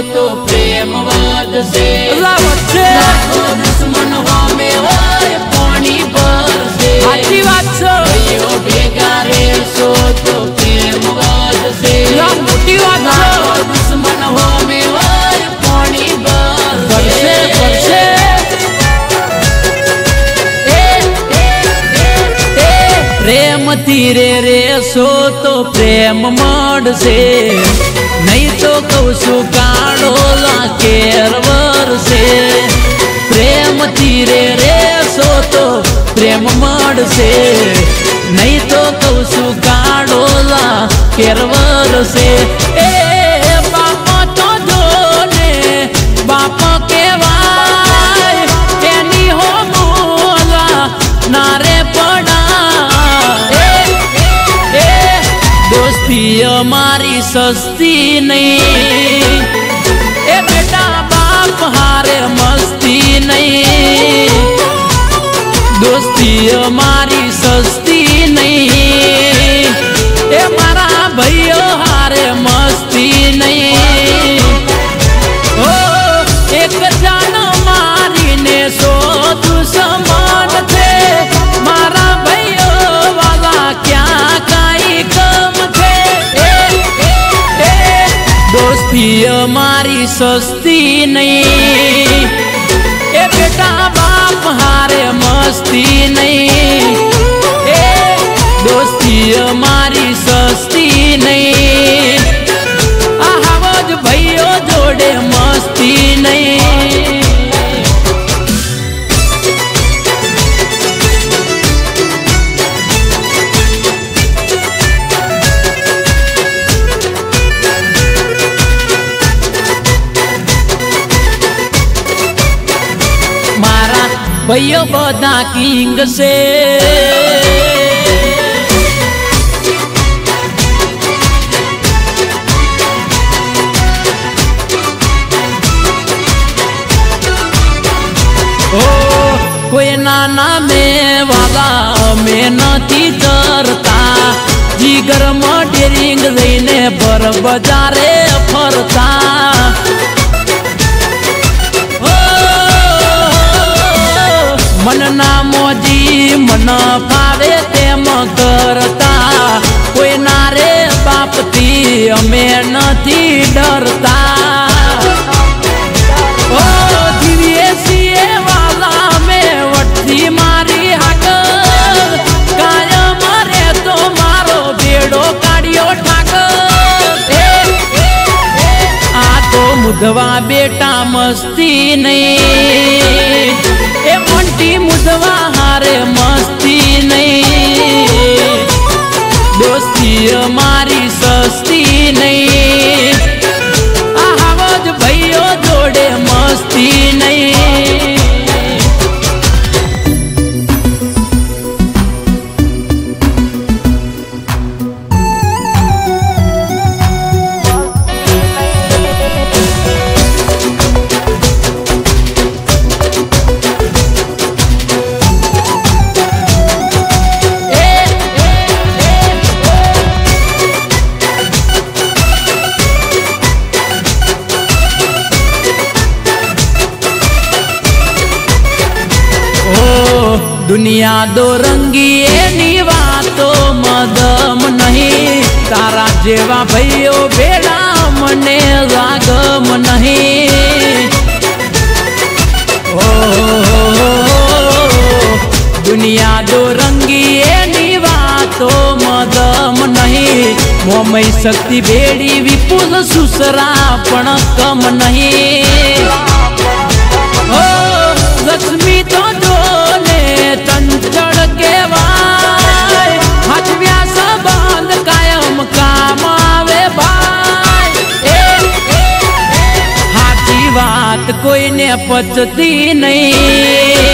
तो प्रेमवाद से। दुश्मन पानी से। तो प्रेम तीरे रे सो तो प्रेम मोड़ से। नहीं तो कौशु का પ્રેમથી રે રેશો તો પ્રેમ મળશે નહીં તો કહું છું કાળો લાકેર વરસે એ બાપા તો જો ને બાપા કેવાય એની હો પડા એ એ, દોસ્તી અમારી સસ્તી નહીં. એ બેટા બાપ હારે મસ્તી દોસ્તી મારી સસ્તી નહીં. એ મારા ભાઈઓ, હારે મસ્તી નહીં. ઓ, એક જાન મારીને સો સમાન છે. મારા ભાઈઓ વાલા ક્યાં કાંઈ કમ છે? દોસ્તીઓ, મારી સસ્તી નહીં. મસ્તી નહીં ભાઈઓ બધા કિંગ છે. ઓ, કોઈ નાના મેં વાલા મે નથી કરતા જીગરમાં ડેરિંગ લઈને પર બજારે ફરતા. મોજી મન ફાવે તેમ કરતા. કોઈ ના રે બાપથી અમે નથી ડરતા. મુધવા બેટા મસ્તી વાલા દુનિયા દોરંગી એની વાતો મદમ નહીં. તારા જેવા ભાઈઓ ભેળા મને લાગમ નહીં. દુનિયા દોરંગી એની વાતો મદમ નહીં. મોમય શક્તિ ભેડી વિપુલ સુસરા પણ કમ નહીં. લક્ષ્મી તો જોને ચંચળ કેવાય હાચવ્યા સંબંધ કાયમ કામ આવે ભાઈ. હાચી વાત કોઈને પચતી નહીં.